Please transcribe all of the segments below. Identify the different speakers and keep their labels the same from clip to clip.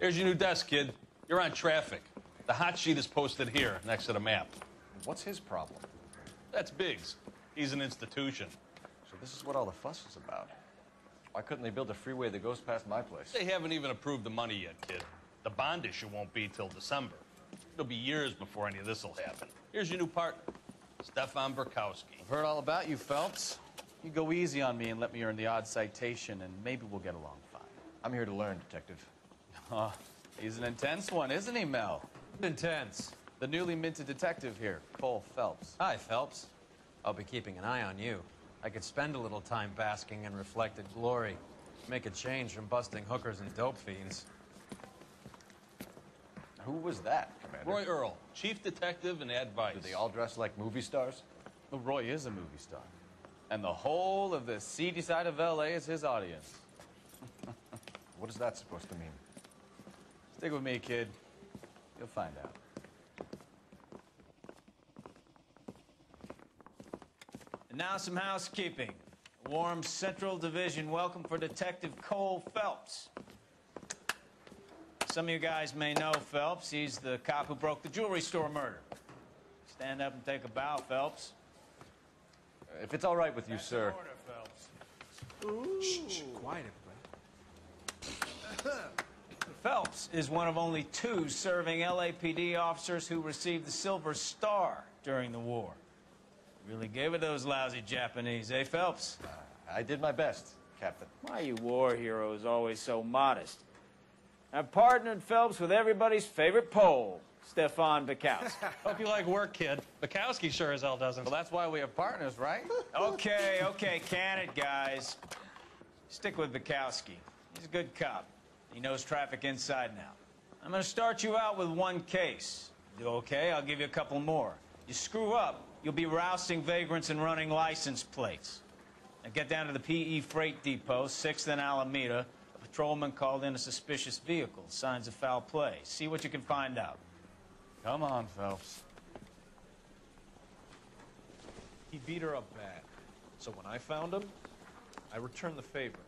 Speaker 1: Here's your new desk, kid. You're on traffic. The hot sheet is posted here, next to the map.
Speaker 2: What's his problem?
Speaker 1: That's Biggs. He's an institution.
Speaker 2: So this is what all the fuss is about. Why couldn't they build a freeway that goes past my place?
Speaker 1: They haven't even approved the money yet, kid. The bond issue won't be till December. It'll be years before any of this will happen. Here's your new partner, Stefan Bukowski.
Speaker 3: I've heard all about you, Phelps. You go easy on me and let me earn the odd citation, and maybe we'll get along fine.
Speaker 2: I'm here to learn, Detective.
Speaker 3: Oh, he's an intense one, isn't he, Mel?
Speaker 4: Intense.
Speaker 3: The newly minted detective here, Cole Phelps.
Speaker 4: Hi, Phelps. I'll be keeping an eye on you. I could spend a little time basking in reflected glory. Make a change from busting hookers and dope fiends.
Speaker 2: Who was that, Commander?
Speaker 1: Roy Earle, chief detective and advice.
Speaker 2: Do they all dress like movie stars?
Speaker 3: Well, Roy is a movie star. And the whole of the seedy side of L.A. is his audience.
Speaker 2: What is that supposed to mean?
Speaker 3: Stick with me, kid. You'll find out.
Speaker 5: And now some housekeeping. Warm Central Division welcome for Detective Cole Phelps. Some of you guys may know Phelps. He's the cop who broke the jewelry store murder. Stand up and take a bow, Phelps.
Speaker 2: If it's all right with you,
Speaker 5: That's
Speaker 2: sir.
Speaker 5: order, Phelps.
Speaker 4: Quiet, everybody.
Speaker 5: Phelps is one of only two serving LAPD officers who received the Silver Star during the war. Really gave it to those lousy Japanese, eh, Phelps?
Speaker 2: I did my best, Captain.
Speaker 5: Why you war heroes always so modest? I've partnered Phelps with everybody's favorite Pole, Stefan Bukowski.
Speaker 6: Hope you like work, kid. Bukowski sure as hell doesn't.
Speaker 3: Well, that's why we have partners, right?
Speaker 5: okay, okay, can it, guys. Stick with Bukowski. He's a good cop. He knows traffic inside now. I'm gonna start you out with one case. Do okay? I'll give you a couple more. You screw up, you'll be rousting vagrants and running license plates. Now get down to the PE Freight Depot, 6th and Alameda. A patrolman called in a suspicious vehicle. Signs of foul play. See what you can find out.
Speaker 3: Come on, Phelps.
Speaker 7: He beat her up bad. So when I found him, I returned the favor.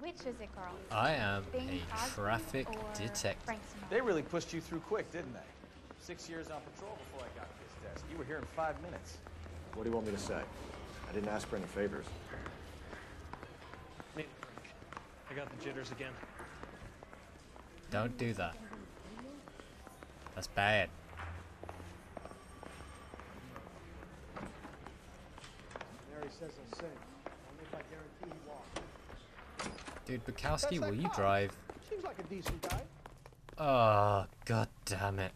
Speaker 8: Which is it, Carl?
Speaker 9: I am
Speaker 8: Bing
Speaker 9: a
Speaker 8: Crosby
Speaker 9: traffic
Speaker 8: or
Speaker 9: detective.
Speaker 3: They really pushed you through quick, didn't they? Six years on patrol before I got to this desk. You were here in five minutes.
Speaker 2: What do you want me to say? I didn't ask for any favors.
Speaker 6: I got the jitters again.
Speaker 9: Don't do that. That's bad.
Speaker 10: Mary says he'll sing. Only if I guarantee he won't.
Speaker 9: Dude, Bukowski, will you drive?
Speaker 10: Seems like a decent guy.
Speaker 9: Oh, god damn it.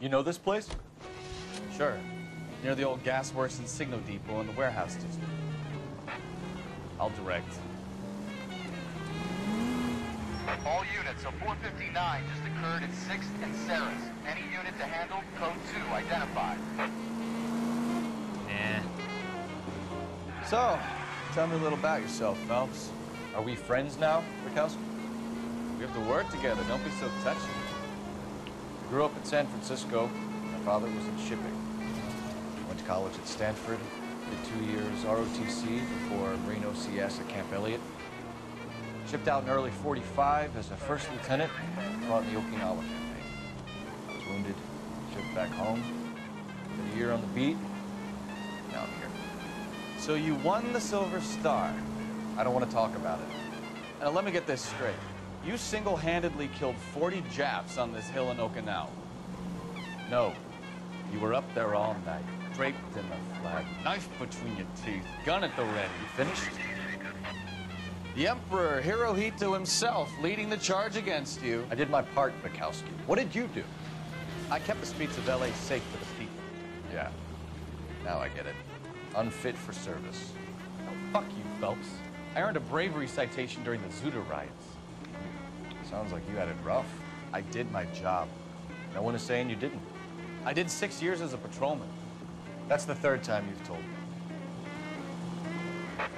Speaker 2: You know this place?
Speaker 3: Sure. Near the old gasworks and signal depot in the warehouse district. I'll direct.
Speaker 11: All units, a 459 just occurred at 6th and Ceres. Any unit to handle, code 2 identified.
Speaker 3: So, tell me a little about yourself, Phelps.
Speaker 2: Are we friends now, Bukowski?
Speaker 3: We have to work together. Don't be so touchy.
Speaker 2: Grew up in San Francisco. My father was in shipping. Went to college at Stanford. Did two years ROTC before Marine OCS at Camp Elliott. Shipped out in early 45 as a first lieutenant, fought in the Okinawa campaign. I was wounded, shipped back home. Did a year on the beat.
Speaker 3: So you won the Silver Star.
Speaker 2: I don't want to talk about it.
Speaker 3: Now let me get this straight. You single-handedly killed 40 Japs on this hill in Okinawa. No, you were up there all night, draped in the flag, knife between your teeth, gun at the ready.
Speaker 2: Finished?
Speaker 3: The Emperor Hirohito himself leading the charge against you.
Speaker 2: I did my part, Mikowski. What did you do?
Speaker 3: I kept the streets of LA safe for the people.
Speaker 2: Yeah. Now I get it. Unfit for service.
Speaker 3: Now, fuck you, Phelps. I earned a bravery citation during the Zoot Suit riots.
Speaker 2: Sounds like you had it rough.
Speaker 3: I did my job.
Speaker 2: No one is saying you didn't.
Speaker 3: I did six years as a patrolman.
Speaker 2: That's the third time you've told me.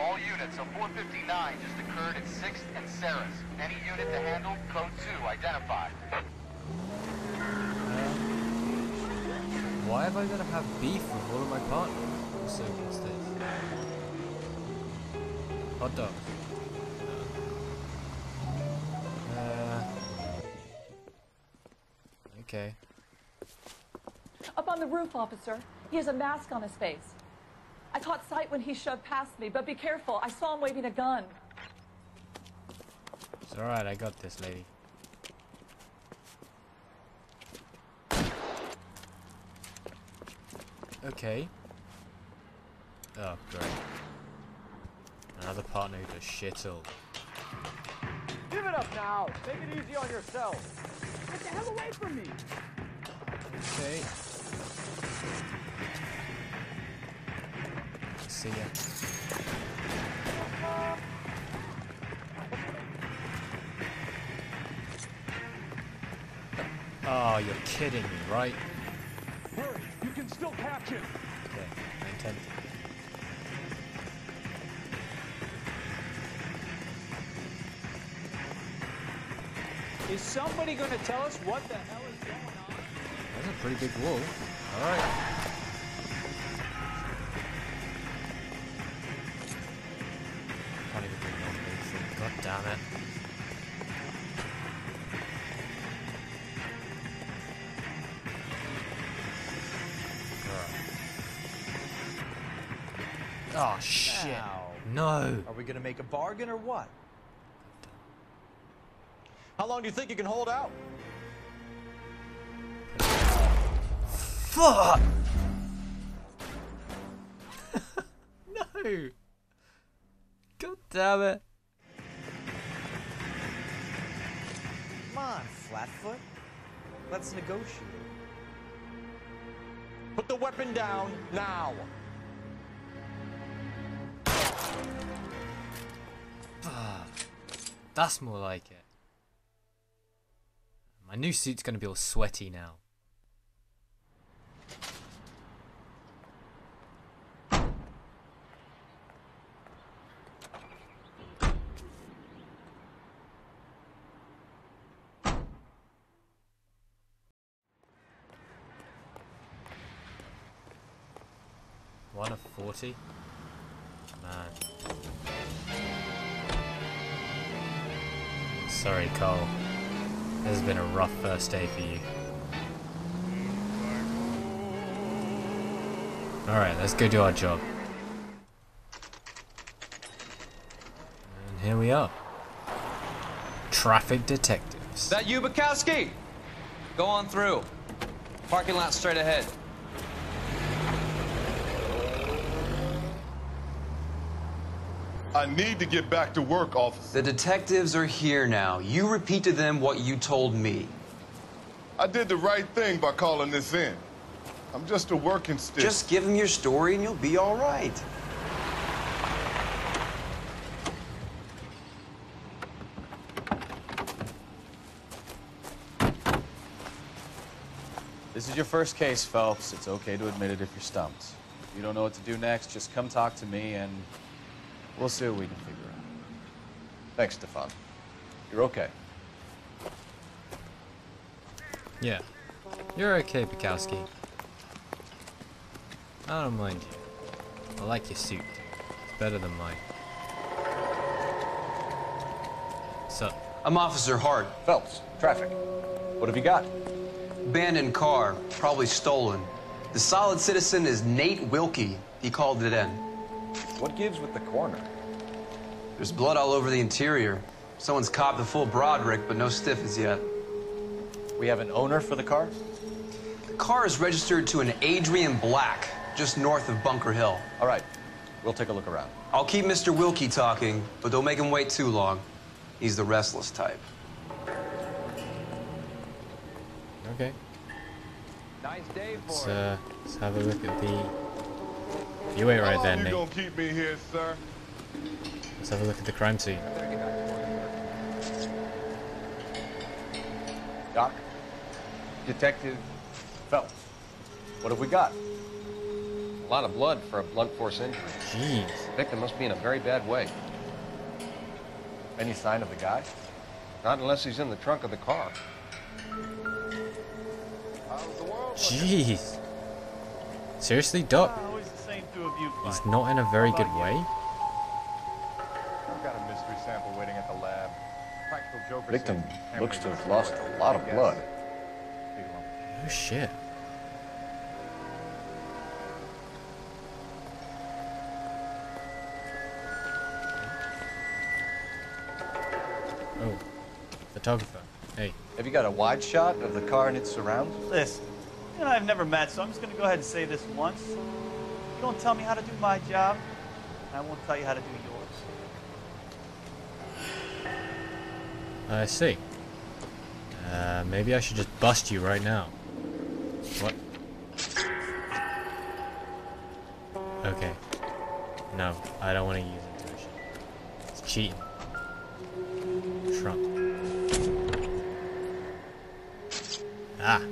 Speaker 11: All units, a 459 just occurred at 6th and Ceres. Any unit to handle, code 2 identified.
Speaker 9: Why have I got to have beef with all of my partners? Simple this. Hot dog. Uh, okay.
Speaker 12: Up on the roof, officer. He has a mask on his face. I caught sight when he shoved past me, but be careful. I saw him waving a gun.
Speaker 9: It's alright, I got this, lady. Okay. Oh, great. Another partner who does shit all.
Speaker 3: Give it up now. Take it easy on yourself.
Speaker 10: Get the hell away from me!
Speaker 9: Okay. See ya. Oh, you're kidding me, right?
Speaker 7: Hurry, you can still catch him.
Speaker 9: Okay, I
Speaker 5: Is somebody going to tell us what the hell is going on?
Speaker 9: That's a pretty big wall. Alright. Can't even bring on anything. God damn it. Oh shit.
Speaker 3: Now.
Speaker 9: No.
Speaker 3: Are we gonna make a bargain or what? How long do you think you can hold out?
Speaker 9: Fuck! no! God damn it.
Speaker 3: Come on, Flatfoot. Let's negotiate. Put the weapon down now.
Speaker 9: That's more like it. My new suit's gonna be all sweaty now. One of 40? Man. Sorry, Cole. This has been a rough first day for you. Alright, let's go do our job. And here we are. Traffic detectives.
Speaker 13: That you, Bukowski? Go on through. Parking lot straight ahead.
Speaker 14: I need to get back to work, officer.
Speaker 13: The detectives are here now. You repeat to them what you told me.
Speaker 14: I did the right thing by calling this in. I'm just a working stick.
Speaker 13: Just give them your story and you'll be all right.
Speaker 3: This is your first case, Phelps. It's okay to admit it if you're stumped. If you don't know what to do next, just come talk to me and we'll see what we can figure out. Thanks, Stefan. You're okay.
Speaker 9: Yeah. You're okay, Bukowski. I don't mind you. I like your suit. It's better than mine. So,
Speaker 13: I'm Officer Hart.
Speaker 3: Phelps, traffic. What have you got?
Speaker 13: Abandoned car, probably stolen. The solid citizen is Nate Wilkie. He called it in.
Speaker 3: What gives with the corner?
Speaker 13: There's blood all over the interior. Someone's copped the full Broderick, but no stiff as yet.
Speaker 3: We have an owner for the car?
Speaker 13: The car is registered to an Adrian Black, just north of Bunker Hill.
Speaker 3: All right, we'll take a look around.
Speaker 13: I'll keep Mr. Wilkie talking, but don't make him wait too long. He's the restless type.
Speaker 9: okay.
Speaker 3: Nice day for
Speaker 9: Let's, uh, let's have a look at the... You wait right
Speaker 14: long
Speaker 9: there,
Speaker 14: you
Speaker 9: Nate.
Speaker 14: gonna keep me here, sir?
Speaker 9: Let's have a look at the crime scene.
Speaker 3: Doc? Detective Phelps. What have we got?
Speaker 15: A lot of blood for a blunt force injury.
Speaker 9: Jeez.
Speaker 15: The victim must be in a very bad way.
Speaker 3: Any sign of the guy?
Speaker 15: Not unless he's in the trunk of the car.
Speaker 9: Jeez. Seriously, Doc? He's not in a very good way.
Speaker 14: I've got a mystery sample waiting at the lab. Practical joker
Speaker 2: Victim
Speaker 14: says
Speaker 2: looks to have lost a lot of blood.
Speaker 9: Oh shit. Oh, photographer. Hey.
Speaker 2: Have you got a wide shot of the car and its surrounds?
Speaker 3: Listen, you and I have never met, so I'm just going to go ahead and say this once. You don't tell me how to do my job, I won't tell you how to do yours.
Speaker 9: I see. Uh, maybe I should just bust you right now. What? Okay. No, I don't want to use intuition. It's cheating. Trump. Ah.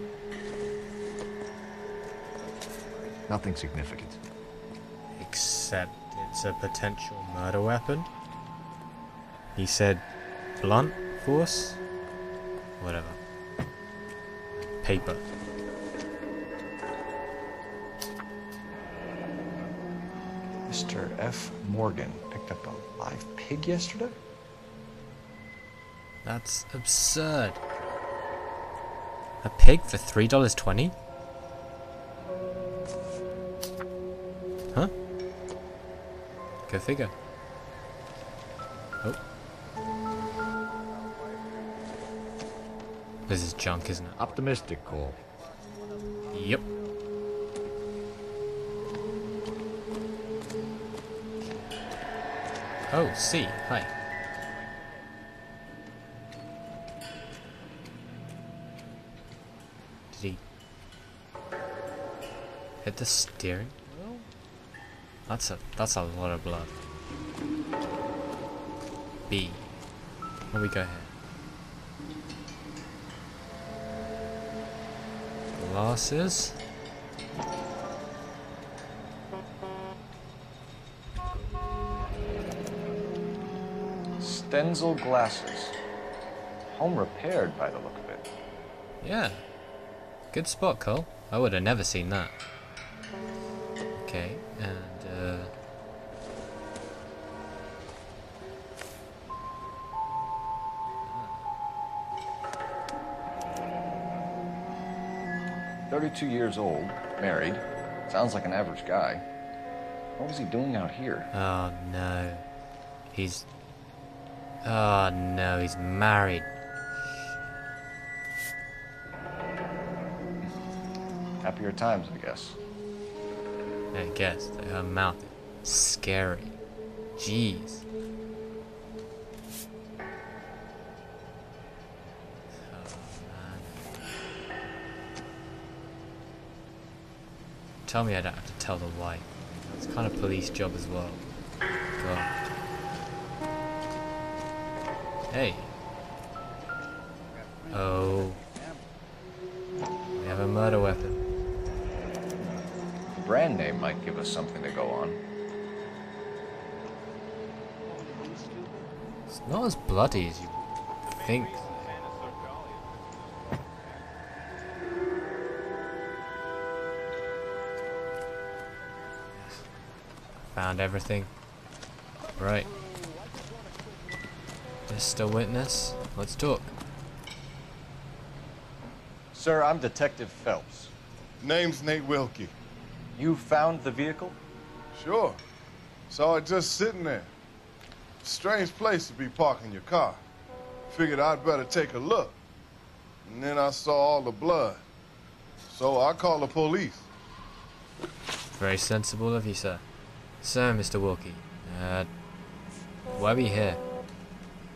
Speaker 2: Nothing significant.
Speaker 9: Except it's a potential murder weapon. He said blunt force? Whatever. Paper.
Speaker 2: Mr. F. Morgan picked up a live pig yesterday?
Speaker 9: That's absurd. A pig for $3.20? Go figure. Oh. This is junk, isn't it?
Speaker 2: Optimistic call.
Speaker 9: Yep. Oh, C. Hi. Did he hit the steering? That's a that's a lot of blood. B. Where we go here? Glasses.
Speaker 2: Stenzel glasses. Home repaired by the look of it.
Speaker 9: Yeah. Good spot, Cole. I would have never seen that.
Speaker 2: Two years old, married. Sounds like an average guy. What was he doing out here?
Speaker 9: Oh, no. He's... Oh, no, he's married.
Speaker 2: Happier times, I guess.
Speaker 9: I guess. Her mouth is scary. Jeez. Tell me I don't have to tell the wife. It's kind of police job as well. God. Hey. Oh. We have a murder weapon.
Speaker 2: The brand name might give us something to go on.
Speaker 9: It's not as bloody as you think. Found everything. Right. Mr. Witness, let's talk.
Speaker 2: Sir, I'm Detective Phelps.
Speaker 14: Name's Nate Wilkie.
Speaker 2: You found the vehicle?
Speaker 14: Sure. Saw it just sitting there. Strange place to be parking your car. Figured I'd better take a look. And then I saw all the blood. So I called the police.
Speaker 9: Very sensible of you, sir. So, Mr. Wilkie, uh, why are we here?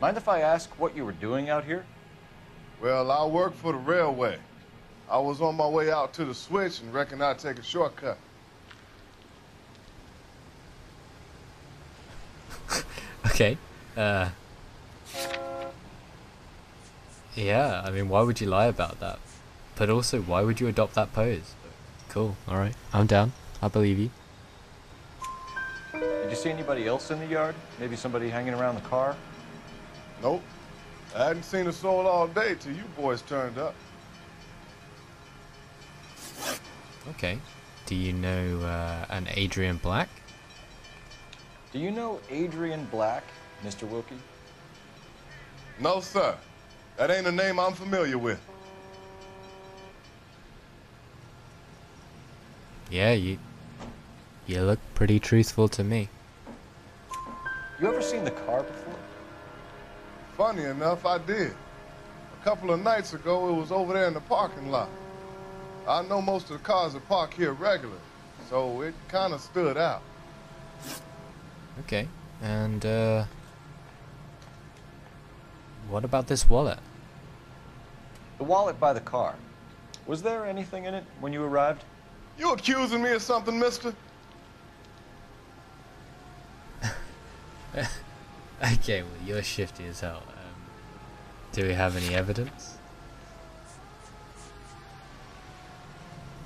Speaker 2: Mind if I ask what you were doing out here?
Speaker 14: Well, I work for the railway. I was on my way out to the switch and reckoned I'd take a shortcut.
Speaker 9: Okay. Uh. Yeah, I mean, why would you lie about that? But also, why would you adopt that pose? Cool, alright. I'm down. I believe you.
Speaker 2: Did you see anybody else in the yard? Maybe somebody hanging around the car?
Speaker 14: Nope. I hadn't seen a soul all day till you boys turned up.
Speaker 9: Okay. do you know uh, an Adrian Black?
Speaker 2: Do you know Adrian Black, Mr. Wilkie?
Speaker 14: No, sir. That ain't a name I'm familiar with.
Speaker 9: Yeah, you you look pretty truthful to me.
Speaker 2: You ever seen the car before?
Speaker 14: Funny enough, I did. A couple of nights ago, it was over there in the parking lot. I know most of the cars are parked here regularly, so it kind of stood out.
Speaker 9: Okay. And uh what about this wallet?
Speaker 2: The wallet by the car. Was there anything in it when you arrived?
Speaker 14: You accusing me of something, mister?
Speaker 9: okay, well you're shifty as hell. Um, do we have any evidence?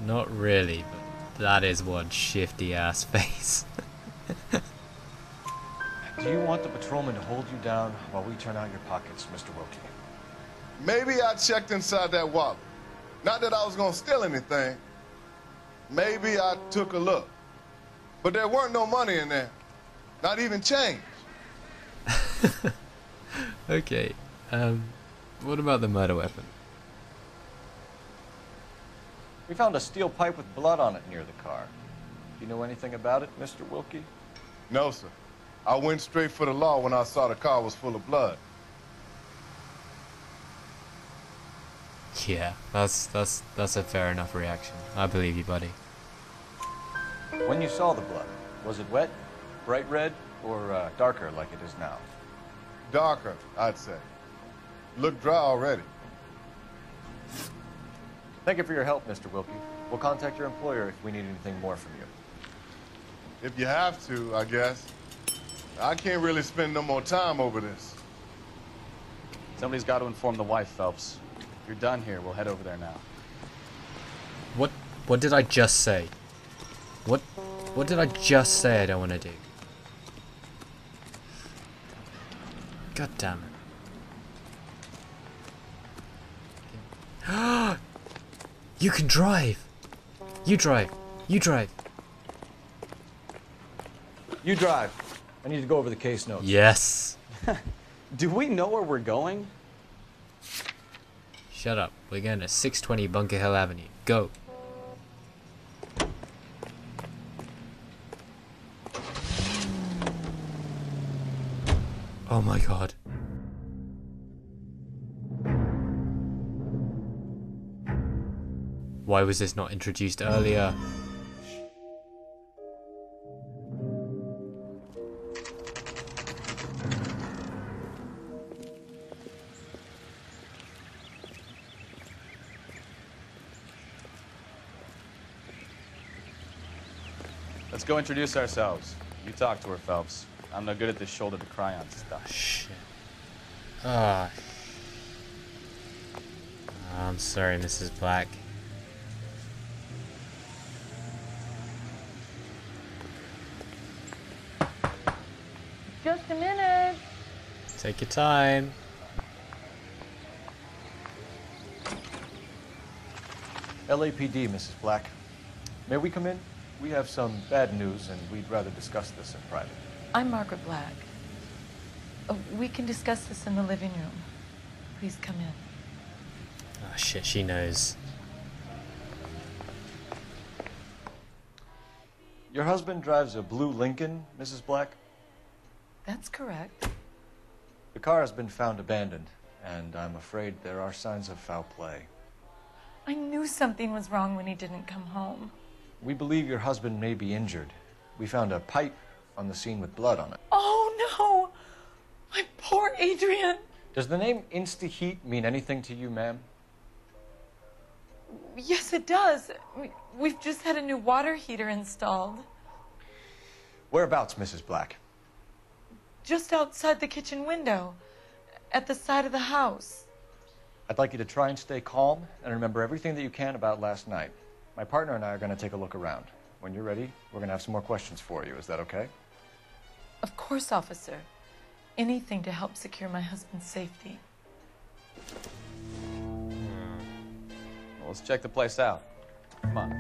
Speaker 9: Not really, but that is one shifty ass face.
Speaker 2: Do you want the patrolman to hold you down while we turn out your pockets, Mr. Wilkie?
Speaker 14: Maybe I checked inside that wallet. Not that I was gonna steal anything. Maybe I took a look. But there weren't no money in there. Not even change.
Speaker 9: okay. Um what about the murder weapon?
Speaker 2: We found a steel pipe with blood on it near the car. Do you know anything about it, Mr. Wilkie?
Speaker 14: No, sir. I went straight for the law when I saw the car was full of blood.
Speaker 9: Yeah, that's that's that's a fair enough reaction. I believe you, buddy.
Speaker 2: When you saw the blood, was it wet, bright red, or uh, darker like it is now?
Speaker 14: Darker, I'd say. Look dry already.
Speaker 2: Thank you for your help, Mr. Wilkie. We'll contact your employer if we need anything more from you.
Speaker 14: If you have to, I guess. I can't really spend no more time over this.
Speaker 3: Somebody's got to inform the wife, Phelps. If you're done here, we'll head over there now.
Speaker 9: What what did I just say? What what did I just say I don't want to do? God damn it. you can drive. You drive. You drive.
Speaker 2: You drive. I need to go over the case notes.
Speaker 9: Yes.
Speaker 3: Do we know where we're going?
Speaker 9: Shut up. We're going to 620 Bunker Hill Avenue. Go. Oh my god. Why was this not introduced earlier?
Speaker 3: Let's go introduce ourselves. You talk to her, Phelps. I'm not good at this shoulder to cry on stuff.
Speaker 9: Shit. Ah. I'm sorry, Mrs. Black.
Speaker 12: Just a minute.
Speaker 9: Take your time.
Speaker 2: LAPD, Mrs. Black. May we come in? We have some bad news, and we'd rather discuss this in private.
Speaker 12: I'm Margaret Black. Oh, we can discuss this in the living room. Please come in.
Speaker 9: Oh shit, she knows.
Speaker 2: Your husband drives a blue Lincoln, Mrs. Black?
Speaker 12: That's correct.
Speaker 2: The car has been found abandoned, and I'm afraid there are signs of foul play.
Speaker 12: I knew something was wrong when he didn't come home.
Speaker 2: We believe your husband may be injured. We found a pipe on the scene with blood on it.
Speaker 12: Oh no! My poor Adrian!
Speaker 2: Does the name Instaheat mean anything to you, ma'am?
Speaker 12: Yes, it does. We, we've just had a new water heater installed.
Speaker 2: Whereabouts, Mrs. Black?
Speaker 12: Just outside the kitchen window. At the side of the house.
Speaker 2: I'd like you to try and stay calm and remember everything that you can about last night. My partner and I are going to take a look around. When you're ready, we're going to have some more questions for you. Is that okay?
Speaker 12: Of course, officer. Anything to help secure my husband's safety. Hmm.
Speaker 3: Well, let's check the place out. Come on.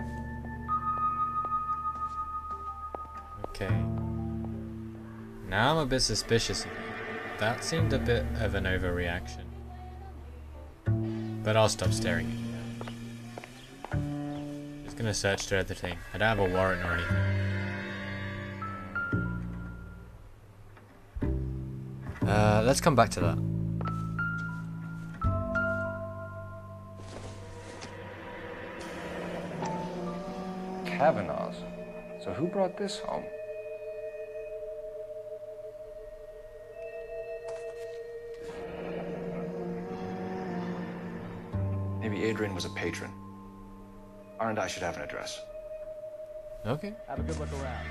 Speaker 9: Okay. Now I'm a bit suspicious of you. That seemed a bit of an overreaction. But I'll stop staring at you now. Just gonna search through everything. I don't have a warrant or anything. Uh, let's come back to that.
Speaker 15: Kavanaugh's. So who brought this home?
Speaker 2: Maybe Adrian was a patron. R and I should have an address.
Speaker 9: Okay.
Speaker 10: Have a good look around.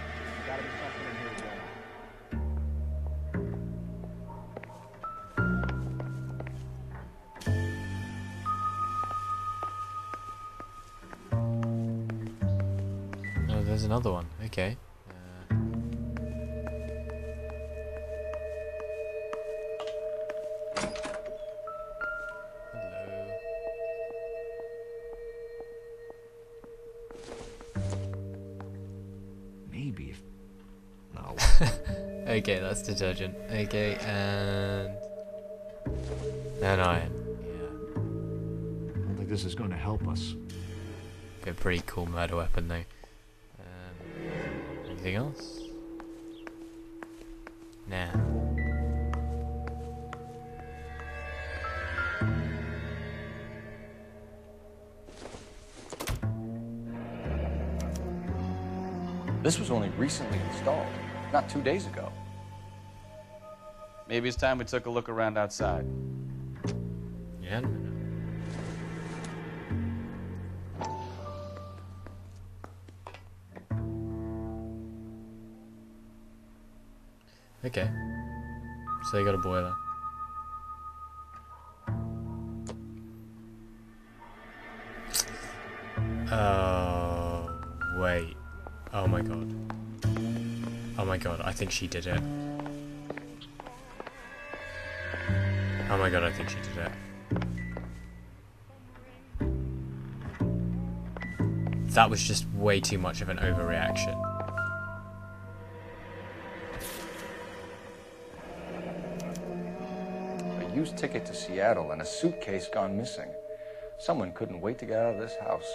Speaker 9: Another one. Okay. Uh, hello.
Speaker 2: Maybe if. No.
Speaker 9: okay, that's detergent. Okay, and an iron. Yeah.
Speaker 16: I don't think this is going to help us.
Speaker 9: A pretty cool murder weapon though. Anything else? Nah.
Speaker 2: This was only recently installed, not two days ago.
Speaker 3: Maybe it's time we took a look around outside.
Speaker 9: Yeah. So you got a boiler. Oh, wait. Oh my god. Oh my god, I think she did it. Oh my god, I think she did it. That was just way too much of an overreaction.
Speaker 15: Used ticket to Seattle and a suitcase gone missing. Someone couldn't wait to get out of this house.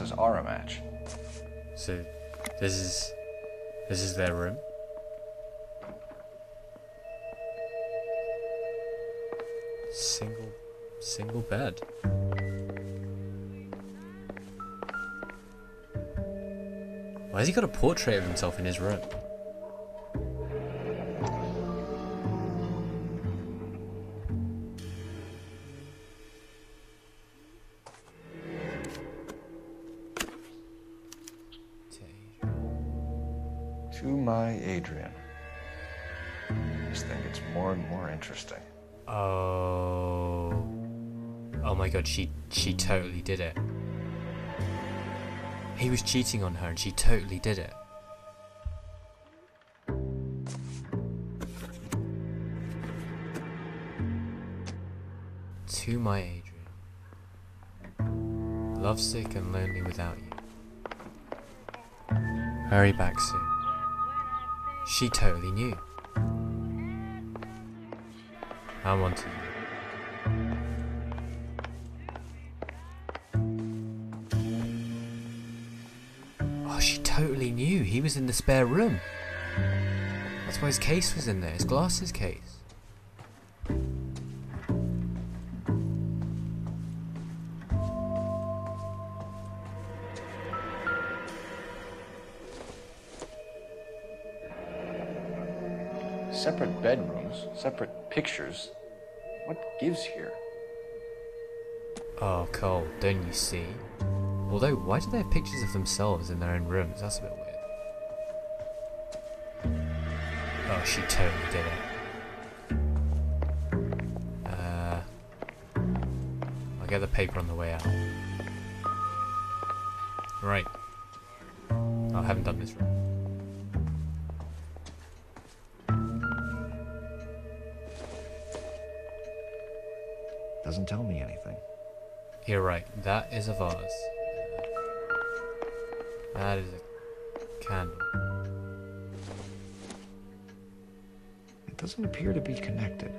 Speaker 15: Are a match.
Speaker 9: So, this is this is their room. Single single bed. Why has he got a portrait of himself in his room?
Speaker 15: To my Adrian. This thing gets more and more interesting.
Speaker 9: Oh. Oh my god, she she totally did it. He was cheating on her and she totally did it. To my Adrian. Lovesick and lonely without you. Hurry back soon. She totally knew. On to you. Oh, she totally knew. He was in the spare room. That's why his case was in there, his glasses case.
Speaker 15: What gives here?
Speaker 9: Oh, Cole, don't you see? Although, why do they have pictures of themselves in their own rooms? That's a bit weird. Oh, she totally did it. Uh, I'll get the paper on the way out. Right. I haven't done this room.
Speaker 15: Doesn't tell me anything.
Speaker 9: You're right. That is a vase. That is a candle.
Speaker 15: It doesn't appear to be connected.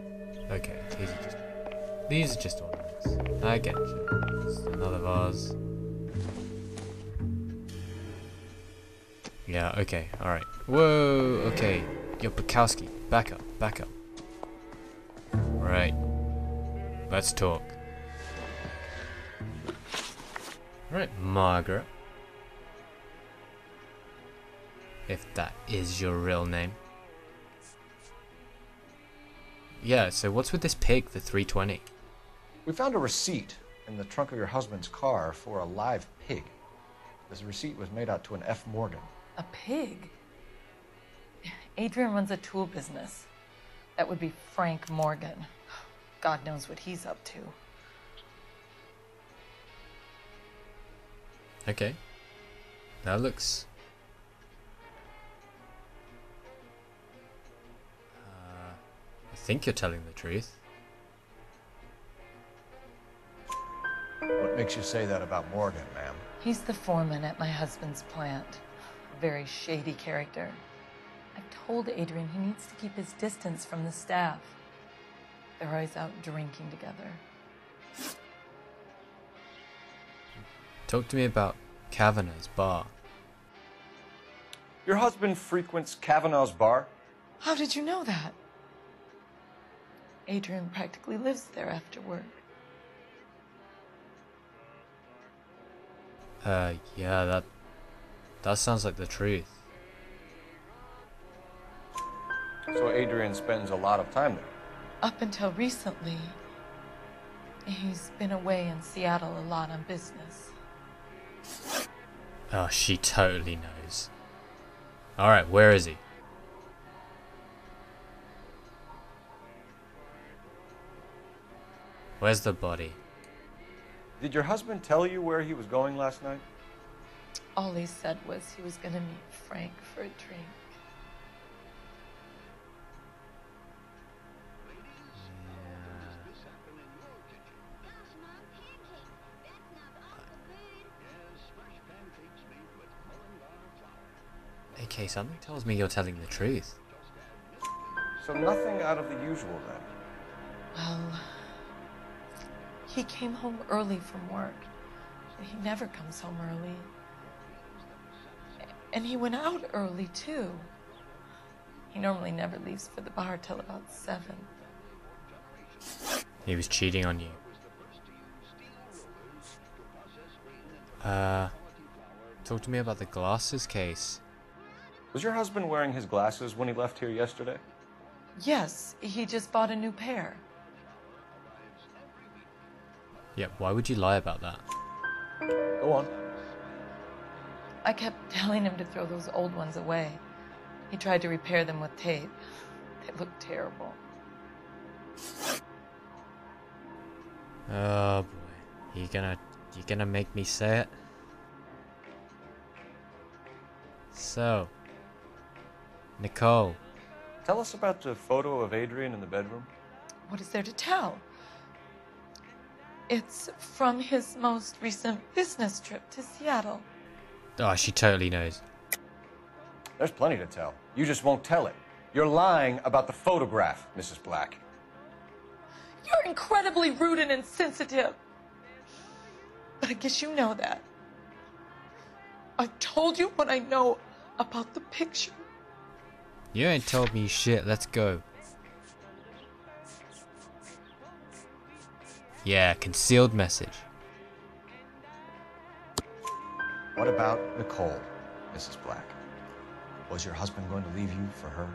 Speaker 9: Okay, these are just these are just ornaments. I get you. It's another vase. Yeah, okay, alright. Whoa, okay. Yo, Bukowski, back up, back up. Right. Let's talk. Right, Margaret. If that is your real name. Yeah, so what's with this pig, the 320?
Speaker 2: We found a receipt in the trunk of your husband's car for a live pig. This receipt was made out to an F. Morgan.
Speaker 12: A pig? Adrian runs a tool business. That would be Frank Morgan. God knows what he's up to.
Speaker 9: Okay. That looks... Uh, I think you're telling the truth.
Speaker 2: What makes you say that about Morgan, ma'am?
Speaker 12: He's the foreman at my husband's plant. A very shady character. I've told Adrian he needs to keep his distance from the staff. They're always out drinking together.
Speaker 9: Talk to me about Kavanaugh's bar.
Speaker 2: Your husband frequents Kavanaugh's bar?
Speaker 12: How did you know that? Adrian practically lives there after work.
Speaker 9: Uh, yeah, that... That sounds like the truth.
Speaker 2: So Adrian spends a lot of time there.
Speaker 12: Up until recently, he's been away in Seattle a lot on business.
Speaker 9: Oh, she totally knows. Alright, where is he? Where's the body?
Speaker 2: Did your husband tell you where he was going last night?
Speaker 12: All he said was he was going to meet Frank for a drink.
Speaker 9: Okay, something tells me you're telling the truth.
Speaker 2: So nothing out of the usual then.
Speaker 12: Well, he came home early from work. He never comes home early. And he went out early, too. He normally never leaves for the bar till about seven.
Speaker 9: He was cheating on you. Uh, talk to me about the glasses case.
Speaker 2: Was your husband wearing his glasses when he left here yesterday?
Speaker 12: Yes, he just bought a new pair.
Speaker 9: Yeah, why would you lie about that?
Speaker 2: Go on.
Speaker 12: I kept telling him to throw those old ones away. He tried to repair them with tape. They looked terrible.
Speaker 9: Oh boy, you gonna you gonna make me say it? So, Nicole,
Speaker 2: Tell us about the photo of Adrian in the bedroom.
Speaker 12: What is there to tell? It's from his most recent business trip to Seattle.
Speaker 9: oh, she totally knows.
Speaker 2: There's plenty to tell. You just won't tell it. You're lying about the photograph, Mrs. Black.
Speaker 12: You're incredibly rude and insensitive. But I guess you know that. I've told you what I know about the picture.
Speaker 9: You ain't told me shit. Let's go. Yeah, concealed message.
Speaker 2: What about Nicole, Mrs. Black? Was your husband going to leave you for her?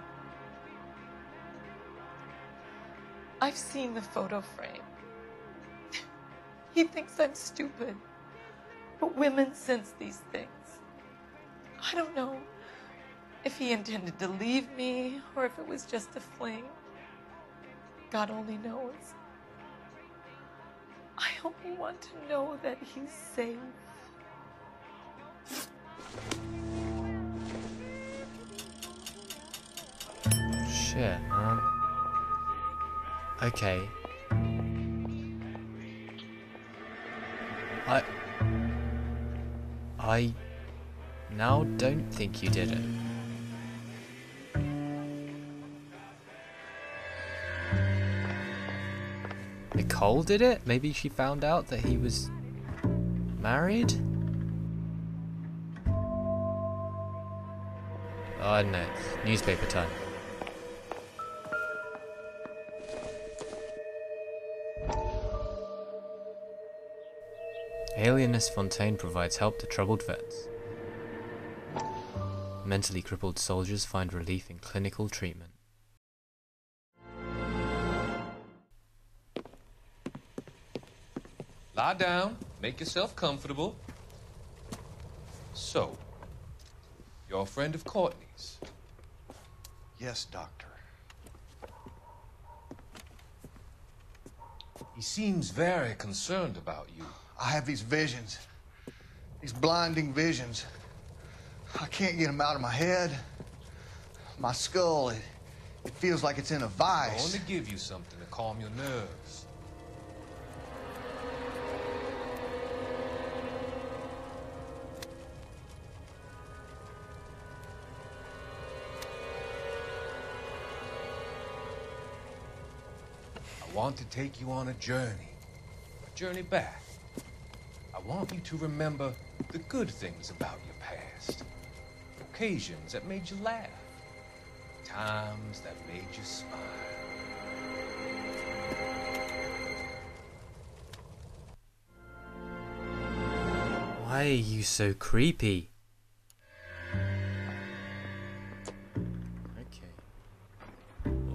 Speaker 12: I've seen the photo frame. he thinks I'm stupid. But women sense these things. I don't know if he intended to leave me or if it was just a fling. God only knows. I only want to know that he's safe.
Speaker 9: Shit, man. Okay. I... I now don't think you did it. Nicole did it? Maybe she found out that he was married? Oh, know. Newspaper time. Alienist Fontaine provides help to troubled vets. Mentally crippled soldiers find relief in clinical treatment.
Speaker 17: Lie down, make yourself comfortable. So, you're a friend of Courtney's.
Speaker 15: Yes, Doctor.
Speaker 17: He seems very concerned about you.
Speaker 18: I have these visions, these blinding visions. I can't get them out of my head. My skull, it, it feels like it's in a vice.
Speaker 17: I want to give you something to calm your nerves. Want to take you on a journey, a journey back. I want you to remember the good things about your past, occasions that made you laugh, times that made you smile.
Speaker 9: Why are you so creepy? Okay.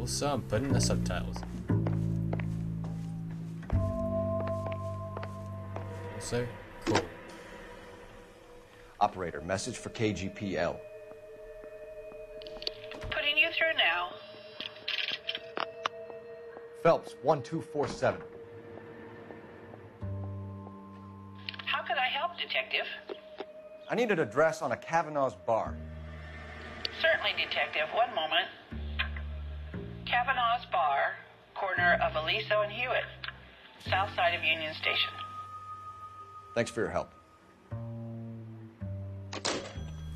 Speaker 9: Also, I'm putting the subtitles. Also, cool.
Speaker 2: Operator, message for KGPL.
Speaker 19: Putting you through now.
Speaker 2: Phelps, 1247.
Speaker 19: How could I help, Detective?
Speaker 2: I need an address on a Kavanaugh's bar.
Speaker 19: Certainly, Detective. One moment. Kavanaugh's Bar, corner of Aliso and Hewitt, south side of Union Station.
Speaker 2: Thanks for your help.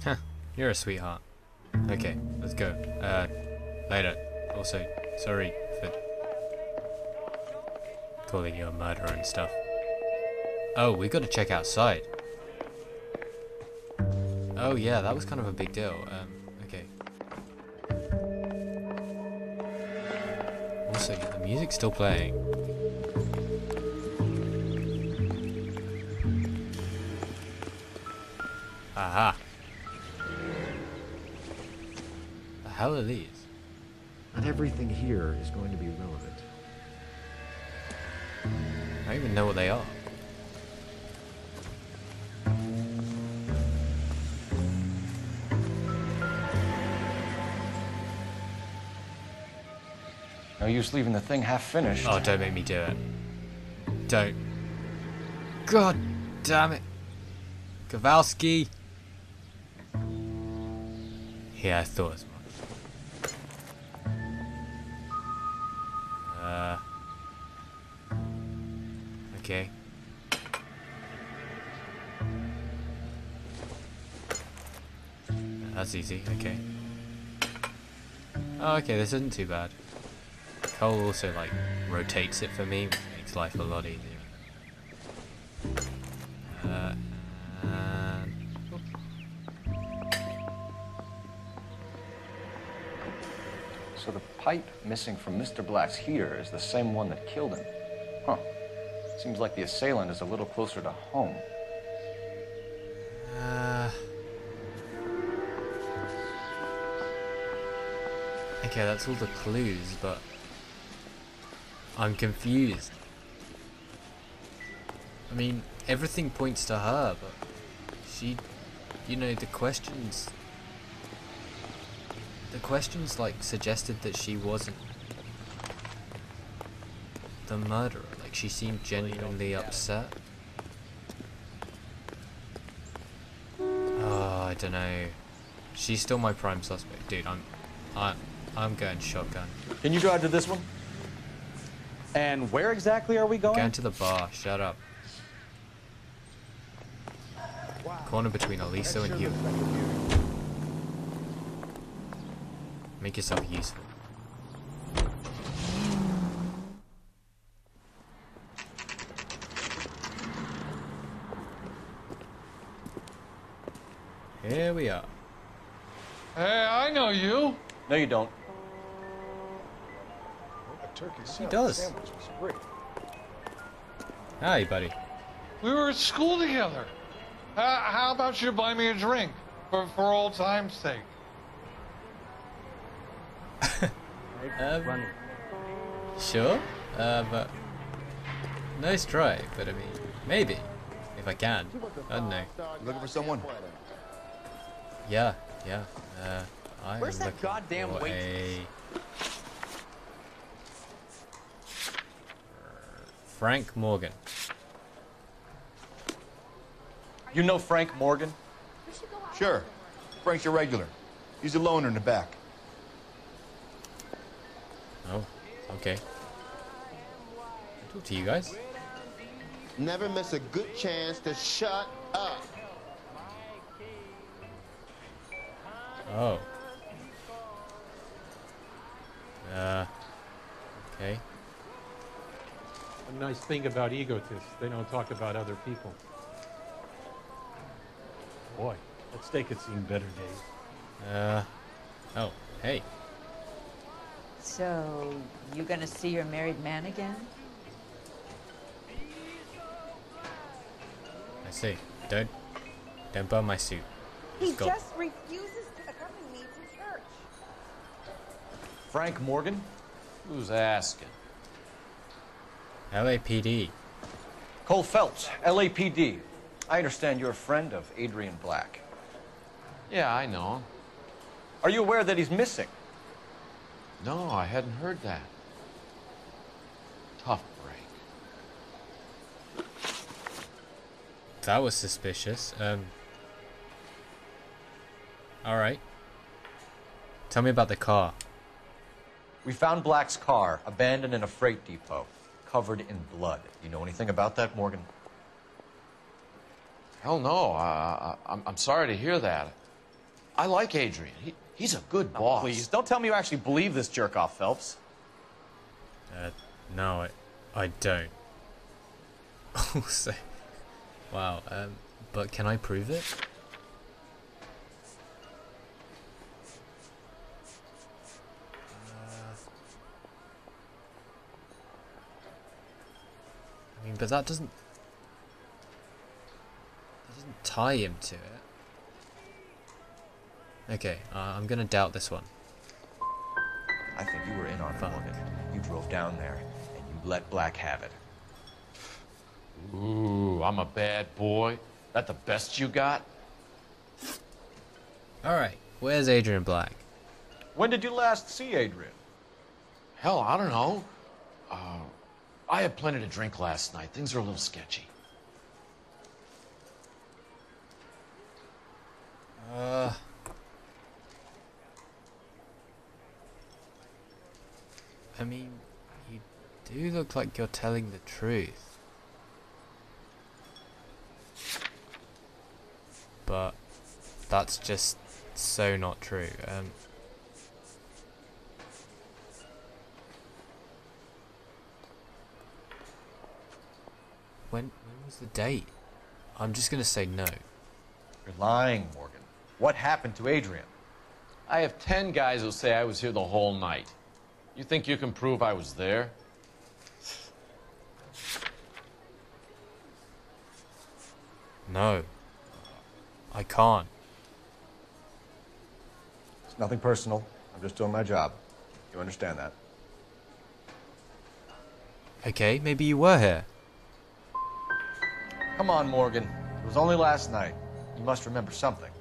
Speaker 9: Huh, you're a sweetheart. Okay, let's go. Uh, later. Also, sorry for calling you a murderer and stuff. Oh, we gotta check outside. Oh yeah, that was kind of a big deal. Um, okay. Also, the music's still playing. Aha. The hell are these?
Speaker 16: Not everything here is going to be relevant.
Speaker 9: I don't even know what they are.
Speaker 2: No use leaving the thing half finished.
Speaker 9: Oh, don't make me do it. Don't. God damn it. Kowalski. Yeah, I thought as much. Uh. Okay. That's easy, okay. Oh, okay, this isn't too bad. Cole also, like, rotates it for me, which makes life a lot easier.
Speaker 2: Pipe missing from Mr. Black's heater is the same one that killed him. Huh. Seems like the assailant is a little closer to home.
Speaker 9: Uh, okay, that's all the clues, but I'm confused. I mean, everything points to her, but she, you know, the questions, the questions like suggested that she wasn't the murderer. Like she seemed genuinely upset. Oh, I don't know. She's still my prime suspect, dude. I'm, I'm, I'm going shotgun.
Speaker 2: Can you drive to this one? And where exactly are we going?
Speaker 9: Going to the bar. Shut up. Corner between Aliso and Hewitt. Make yourself useful. Here we are.
Speaker 20: Hey, I know you.
Speaker 2: No, you don't.
Speaker 21: A turkey
Speaker 9: He does.
Speaker 21: sandwich was great.
Speaker 9: Hi, buddy.
Speaker 20: We were at school together. How, how about you buy me a drink for, for old time's sake?
Speaker 9: Um, sure, uh, but nice try. But I mean, maybe if I can. I don't know.
Speaker 18: Looking for someone?
Speaker 9: Yeah, yeah. Uh, I
Speaker 3: Where's
Speaker 9: am
Speaker 3: that
Speaker 9: looking
Speaker 3: goddamn
Speaker 9: for a Frank Morgan.
Speaker 2: You know Frank Morgan?
Speaker 18: Sure. Frank's your regular. He's a loner in the back.
Speaker 9: Okay. Talk to you guys.
Speaker 22: Never miss a good chance to shut up.
Speaker 9: Oh. Uh. Okay.
Speaker 23: A nice thing about egotists, they don't talk about other people. Boy, that steak had seen better days.
Speaker 9: Uh. Oh. Hey.
Speaker 24: So, you gonna see your married man again?
Speaker 9: I see. Don't. Don't burn my suit.
Speaker 25: He
Speaker 9: Let's go.
Speaker 25: just refuses to accompany me to church.
Speaker 2: Frank Morgan?
Speaker 4: Who's asking?
Speaker 9: LAPD.
Speaker 2: Cole Phelps, LAPD. I understand you're a friend of Adrian Black.
Speaker 4: Yeah, I know.
Speaker 2: Are you aware that he's missing?
Speaker 4: No, I hadn't heard that. Tough break.
Speaker 9: That was suspicious. Um. Alright. Tell me about the car.
Speaker 2: We found Black's car abandoned in a freight depot, covered in blood. You know anything about that, Morgan?
Speaker 4: Hell no. I, I, I'm, I'm sorry to hear that. I like Adrian. He, he's a good
Speaker 2: Now,
Speaker 4: boss.
Speaker 2: Please, don't tell me you actually believe this jerk off, Phelps.
Speaker 9: Uh, no, I, I don't. Also, wow. Um, but can I prove it? I mean, but that doesn't. That doesn't tie him to it. Okay, uh, I'm gonna doubt this one.
Speaker 2: I think you were in on it,
Speaker 9: Fuck.
Speaker 2: Morgan. You drove down there, and you let Black have it.
Speaker 4: Ooh, I'm a bad boy. That the best you got?
Speaker 9: Alright, where's Adrian Black?
Speaker 2: When did you last see Adrian?
Speaker 4: Hell, I don't know. Uh, I had plenty to drink last night. Things are a little sketchy.
Speaker 9: Uh. I mean, you do look like you're telling the truth. But that's just so not true. Um, when when was the date? I'm just gonna say no.
Speaker 2: You're lying, Morgan. What happened to Adrian?
Speaker 4: I have ten guys who say I was here the whole night. You think you can prove I was there?
Speaker 9: No. I can't.
Speaker 18: It's nothing personal. I'm just doing my job. You understand that?
Speaker 9: Okay, maybe you were here.
Speaker 2: Come on, Morgan. It was only last night. You must remember something.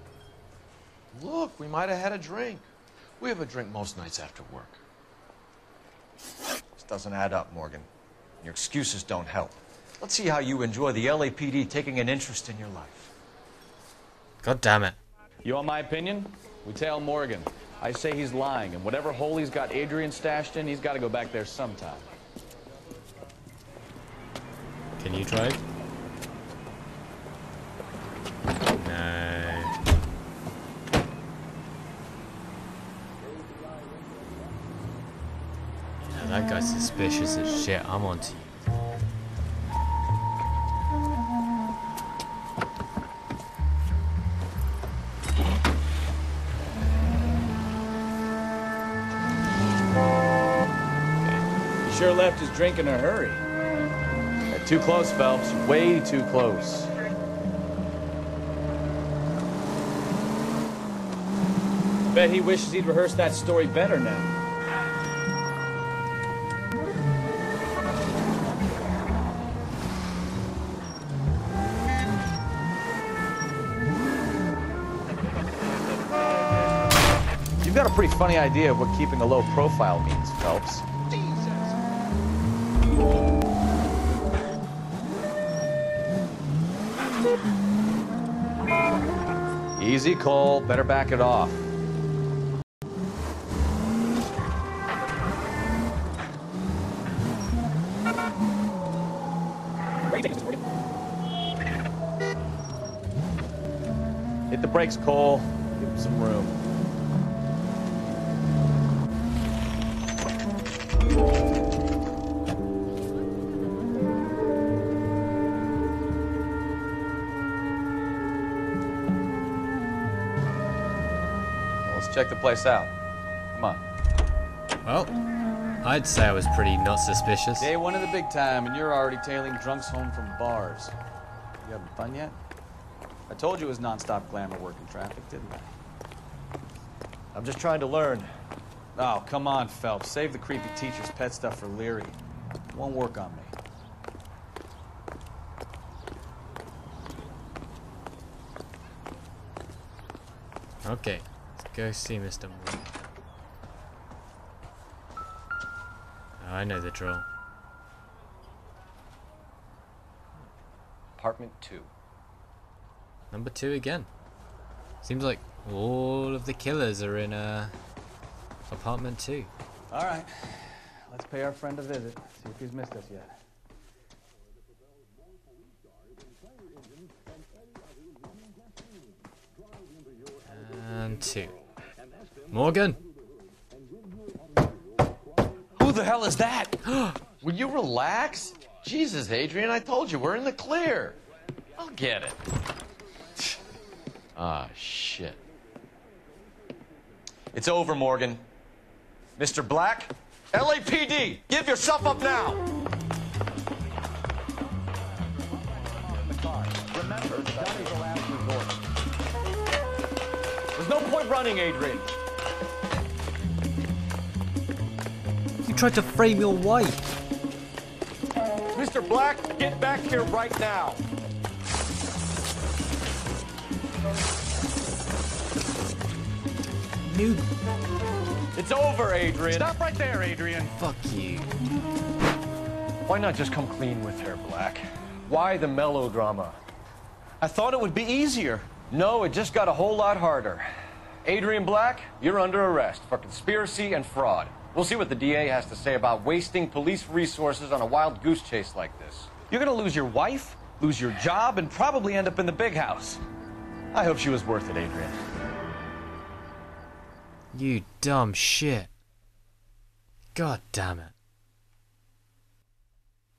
Speaker 4: Look, we might have had a drink. We have a drink most nights after work.
Speaker 2: This doesn't add up, Morgan. Your excuses don't help. Let's see how you enjoy the LAPD taking an interest in your life.
Speaker 9: God damn it.
Speaker 3: You want my opinion? We tail Morgan. I say he's lying, and whatever hole he's got Adrian stashed in, he's got to go back there sometime.
Speaker 9: Can you drive? That guy's suspicious as shit. I'm on to you.
Speaker 3: He sure left his drink in a hurry. Too close, Phelps. Way too close. Bet he wishes he'd rehearsed that story better now. Pretty funny idea of what keeping a low profile means, Phelps. Easy, Cole. Better back it off. Hit the brakes, Cole. Give him some room. Check the place out. Come on.
Speaker 9: Well, I'd say I was pretty not suspicious.
Speaker 3: Day one of the big time, and you're already tailing drunks home from bars. You having fun yet? I told you it was nonstop glamour working traffic, didn't I?
Speaker 2: I'm just trying to learn.
Speaker 3: Oh, come on, Phelps. Save the creepy teacher's pet stuff for Leary. It won't work on me.
Speaker 9: Okay, let's go see Mr. Moore. Oh, I know the drill.
Speaker 2: Apartment 2.
Speaker 9: Number two again. Seems like all of the killers are in uh, apartment two.
Speaker 3: All right. Let's pay our friend a visit. See if he's missed us yet.
Speaker 9: And two. Morgan!
Speaker 3: Who the hell is that?
Speaker 26: Will you relax? Jesus, Adrian, I told you, we're in the clear. I'll get it. Ah, shit.
Speaker 2: It's over, Morgan. Mr. Black, LAPD, give yourself up now! There's no point running, Adrian.
Speaker 9: You tried to frame your wife!
Speaker 2: Mr. Black, get back here right now.
Speaker 9: Noob.
Speaker 2: It's over, Adrian.
Speaker 3: Stop right there, Adrian.
Speaker 9: Fuck you.
Speaker 2: Why not just come clean with her, Black? Why the melodrama?
Speaker 3: I thought it would be easier.
Speaker 2: No, it just got a whole lot harder. Adrian Black, you're under arrest for conspiracy and fraud. We'll see what the DA has to say about wasting police resources on a wild goose chase like this.
Speaker 3: You're gonna lose your wife, lose your job, and probably end up in the big house. I hope she was worth it, Adrian.
Speaker 9: You dumb shit. God damn it.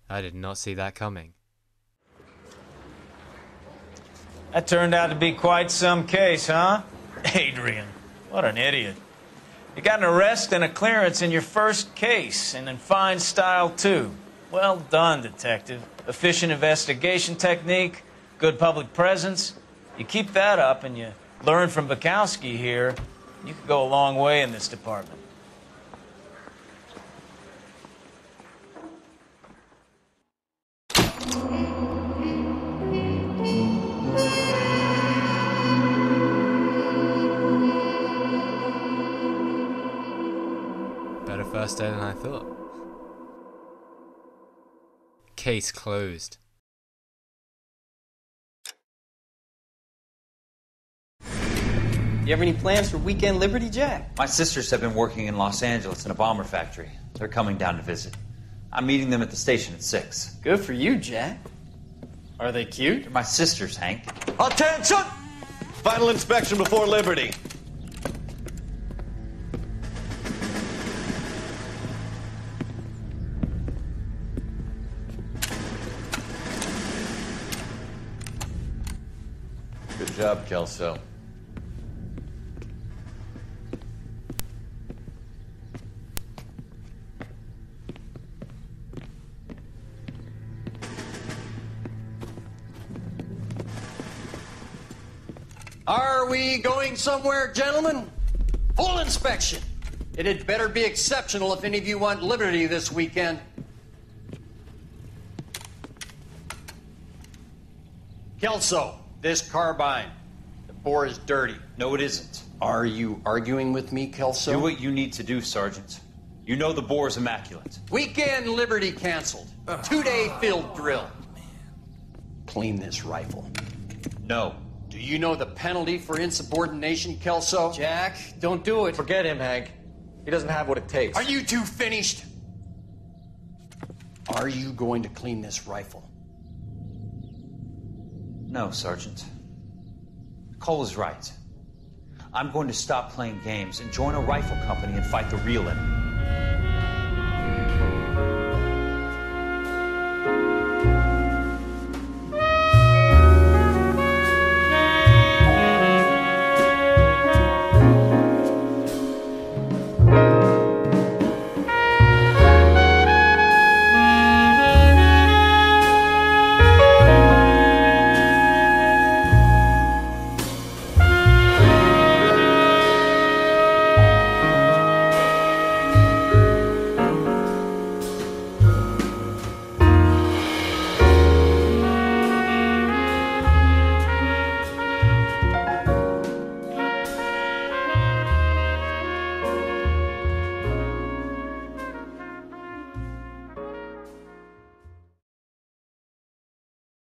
Speaker 9: I did not see that coming.
Speaker 5: That turned out to be quite some case, huh? Adrian, what an idiot. You got an arrest and a clearance in your first case, and in fine style, too. Well done, detective. Efficient investigation technique, good public presence. You keep that up and you learn from Bukowski here, you could go a long way in this department.
Speaker 9: Better first day than I thought. Case closed.
Speaker 27: You have any plans for weekend Liberty Jack?
Speaker 28: My sisters have been working in Los Angeles in a bomber factory. They're coming down to visit. I'm meeting them at the station at 6.
Speaker 27: Good for you, Jack. Are they cute?
Speaker 28: They're my sisters, Hank.
Speaker 3: Attention! Final inspection before Liberty.
Speaker 2: Job, Kelso.
Speaker 27: Are we going somewhere, gentlemen? Full inspection. It had better be exceptional if any of you want liberty this weekend. Kelso, this carbine. The bore is dirty.
Speaker 28: No, it isn't.
Speaker 27: Are you arguing with me, Kelso?
Speaker 28: Do what you need to do, Sergeant. You know the bore is immaculate.
Speaker 27: Weekend liberty canceled. Two day field drill. Oh, clean this rifle.
Speaker 28: No.
Speaker 27: Do you know the penalty for insubordination, Kelso?
Speaker 2: Jack, don't do it. Forget him, Hank. He doesn't have what it takes.
Speaker 27: Are you two finished? Are you going to clean this rifle?
Speaker 28: No, Sergeant. Cole is right. I'm going to stop playing games and join a rifle company and fight the real enemy.